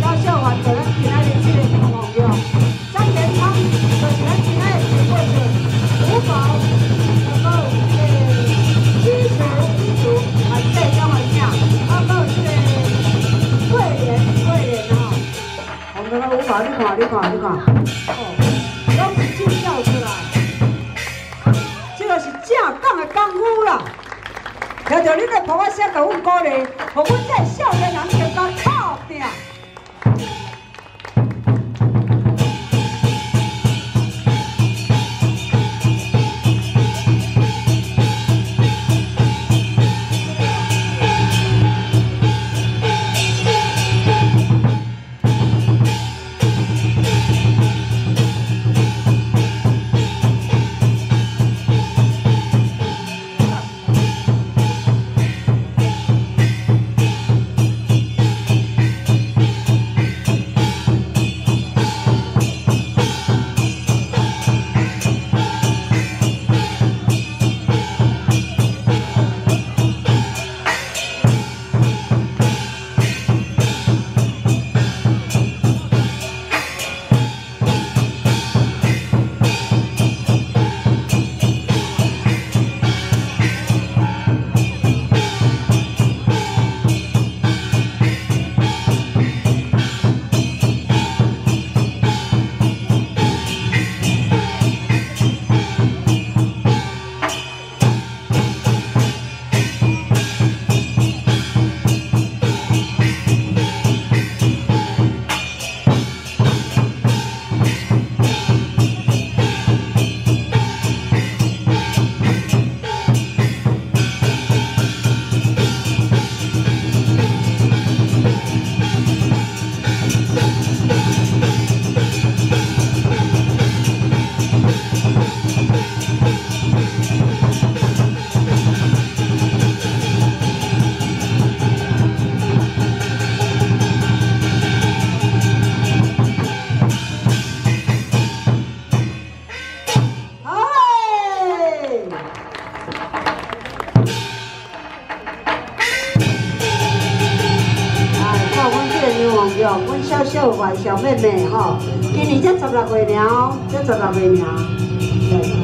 教小孩，可。张昌，基础基础，再一下，啊。我们，你看，你看，你看，哦，拢是真教出来，这个是正港的功夫啦。听到你来帮我写给阮鼓励，让阮这少年人成。温笑笑外小妹妹吼，今年才十六岁呢哦，才十六岁呢。